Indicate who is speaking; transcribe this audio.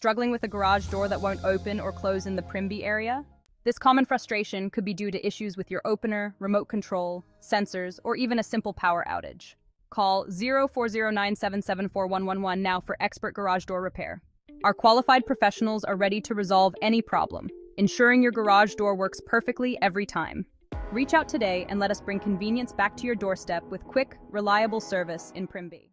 Speaker 1: Struggling with a garage door that won't open or close in the Primbee area? This common frustration could be due to issues with your opener, remote control, sensors, or even a simple power outage. Call 0409774111 now for expert garage door repair. Our qualified professionals are ready to resolve any problem, ensuring your garage door works perfectly every time. Reach out today and let us bring convenience back to your doorstep with quick, reliable service in Primbee.